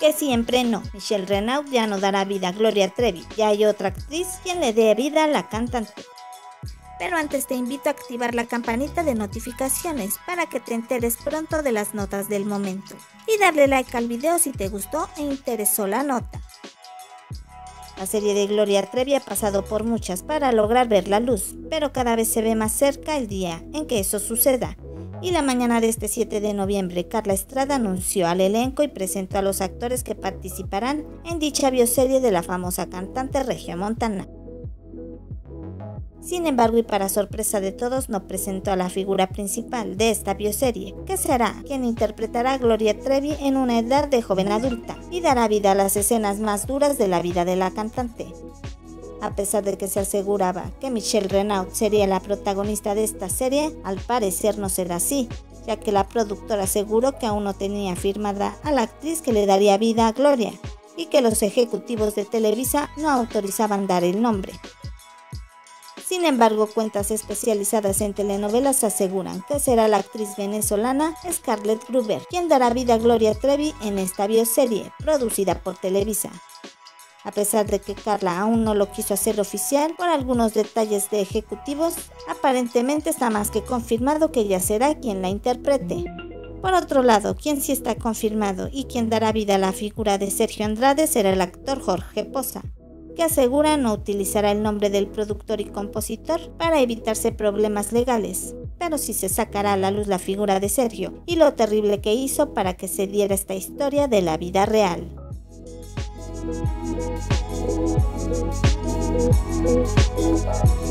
que siempre no. Michelle Renaud ya no dará vida a Gloria Trevi, ya hay otra actriz quien le dé vida a la cantante. Pero antes te invito a activar la campanita de notificaciones para que te enteres pronto de las notas del momento. Y darle like al video si te gustó e interesó la nota. La serie de Gloria Trevi ha pasado por muchas para lograr ver la luz, pero cada vez se ve más cerca el día en que eso suceda. Y la mañana de este 7 de noviembre, Carla Estrada anunció al elenco y presentó a los actores que participarán en dicha bioserie de la famosa cantante Regia Montana. Sin embargo, y para sorpresa de todos, no presentó a la figura principal de esta bioserie, que será quien interpretará a Gloria Trevi en una edad de joven adulta y dará vida a las escenas más duras de la vida de la cantante. A pesar de que se aseguraba que Michelle Renaud sería la protagonista de esta serie, al parecer no será así, ya que la productora aseguró que aún no tenía firmada a la actriz que le daría vida a Gloria y que los ejecutivos de Televisa no autorizaban dar el nombre. Sin embargo, cuentas especializadas en telenovelas aseguran que será la actriz venezolana Scarlett Gruber quien dará vida a Gloria Trevi en esta bioserie producida por Televisa. A pesar de que Carla aún no lo quiso hacer oficial por algunos detalles de ejecutivos, aparentemente está más que confirmado que ella será quien la interprete. Por otro lado, quien sí está confirmado y quien dará vida a la figura de Sergio Andrade será el actor Jorge Poza que asegura no utilizará el nombre del productor y compositor para evitarse problemas legales, pero sí se sacará a la luz la figura de Sergio y lo terrible que hizo para que se diera esta historia de la vida real.